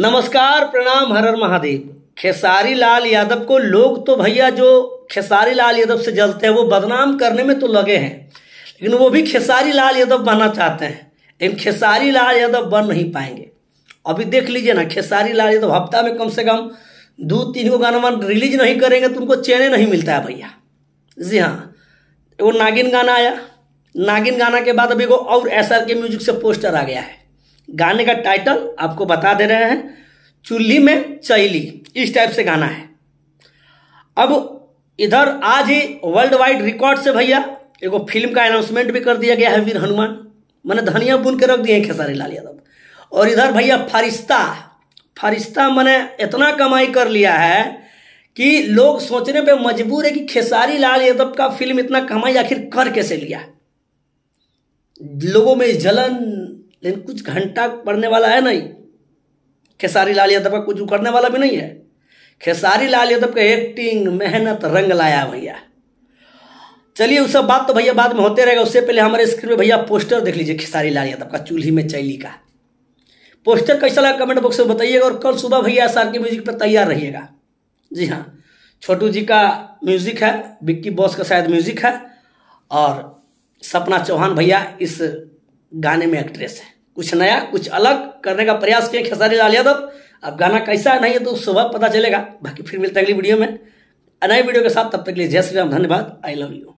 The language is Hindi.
नमस्कार, प्रणाम, हर महादेव। खेसारी लाल यादव को लोग तो भैया जो खेसारी लाल यादव से जलते हैं, वो बदनाम करने में तो लगे हैं। लेकिन वो भी खेसारी लाल यादव बनना चाहते हैं। लेकिन खेसारी लाल यादव बन नहीं पाएँगे। अभी देख लीजिए ना, खेसारी लाल यादव हफ़्ता में कम से कम दो तीन गो गाना रिलीज़ नहीं करेंगे तो उनको चैने नहीं मिलता है भैया। जी हाँ वो नागिन गाना आया। नागिन गाना के बाद अभी को और एस के म्यूज़िक से पोस्टर आ गया है। गाने का टाइटल आपको बता दे रहे हैं चूल्ही में चैली, इस टाइप से गाना है। अब इधर आज ही वर्ल्ड वाइड रिकॉर्ड से भैया, एगो फ़िल्म का अनाउंसमेंट भी कर दिया गया है वीर हनुमान। मैंने धनिया बुन के रख दिए हैं खेसारी लाल यादव। और इधर भैया फरिश्ता फरिश्ता मैंने इतना कमाई कर लिया है कि लोग सोचने पे मजबूर है कि खेसारी लाल यादव का फ़िल्म इतना कमाई आखिर कर कैसे लिया लोगों में जलन लेकिन कुछ घंटा पड़ने वाला है नहीं। खेसारी लाल यादव का कुछ करने वाला भी नहीं है। खेसारी लाल यादव का एक्टिंग मेहनत, रंग लाया भैया। चलिए, उस सब बात तो भैया बाद में होते रहेगा। उससे पहले हमारे स्क्रीन में भैया पोस्टर देख लीजिए खेसारी लाल यादव का, चूल्ही में चैली का। पोस्टर कैसा लगा कमेंट बॉक्स में बताइएगा और कल सुबह भैया एस के म्यूज़िक पर तैयार रहिएगा। जी हाँ छोटू जी का म्यूज़िक है बिक्की बॉस का शायद म्यूज़िक है। और सपना चौहान भैया इस गाने में एक्ट्रेस है। कुछ नया, कुछ अलग करने का प्रयास किए खेसारी लाल यादव अब गाना कैसा है, नहीं है तो सुबह पता चलेगा। बाकी फिर मिलता है अगली वीडियो में। नए वीडियो के साथ, तब तक के लिए जय श्री राम, धन्यवाद। I love you